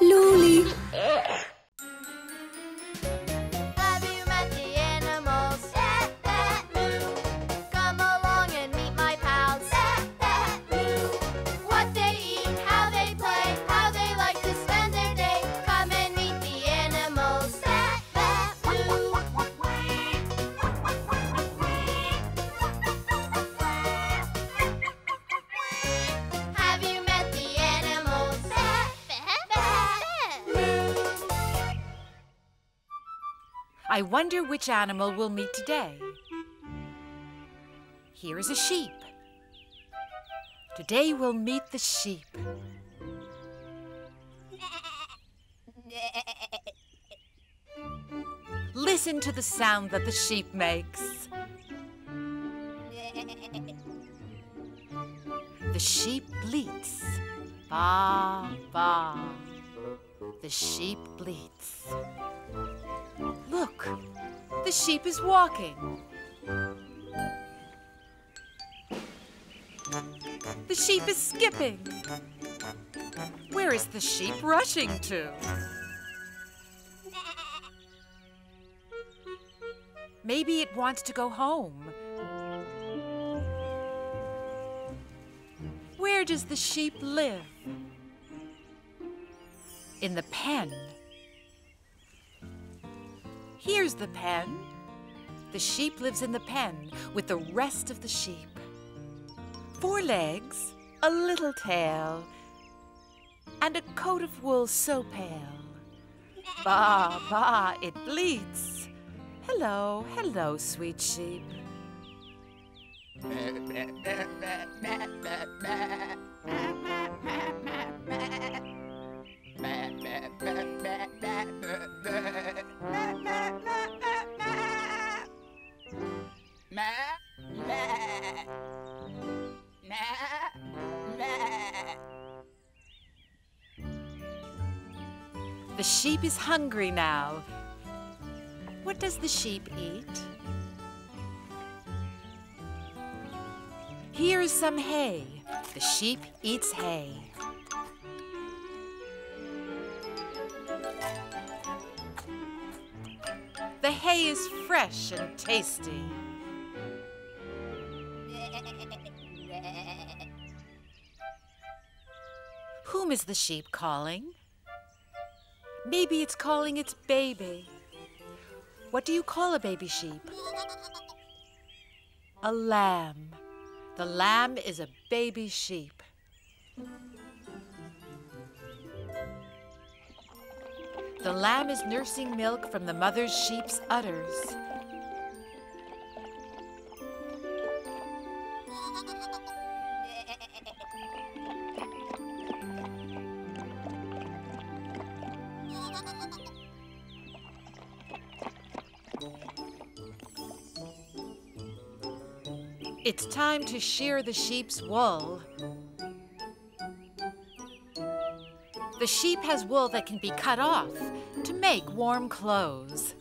Luli. I wonder which animal we'll meet today. Here is a sheep. Today we'll meet the sheep. Listen to the sound that the sheep makes. The sheep bleats. Ba, ba. The sheep bleats. The sheep is walking. The sheep is skipping. Where is the sheep rushing to? Maybe it wants to go home. Where does the sheep live? In the pen. Here's the pen. The sheep lives in the pen with the rest of the sheep. Four legs, a little tail, and a coat of wool so pale. Ba, ba, it bleats. Hello, hello, sweet sheep. The sheep is hungry now. What does the sheep eat? Here is some hay. The sheep eats hay. The hay is fresh and tasty. Whom is the sheep calling? Maybe it's calling its baby. What do you call a baby sheep? A lamb. The lamb is a baby sheep. The lamb is nursing milk from the mother's sheep's udders. It's time to shear the sheep's wool. The sheep has wool that can be cut off to make warm clothes.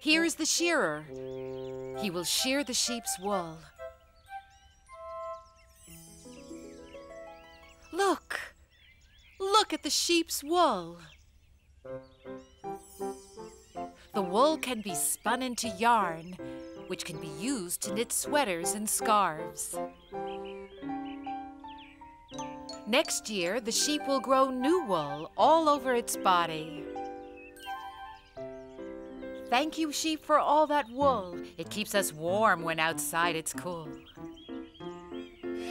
Here is the shearer. He will shear the sheep's wool. Look! Look at the sheep's wool. Wool can be spun into yarn, which can be used to knit sweaters and scarves. Next year, the sheep will grow new wool all over its body. Thank you, sheep, for all that wool. It keeps us warm when outside it's cool.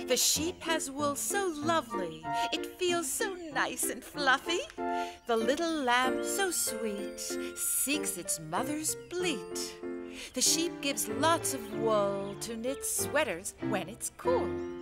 The sheep has wool so lovely, it feels so nice and fluffy. The little lamb so sweet seeks its mother's bleat. The sheep gives lots of wool to knit sweaters when it's cool.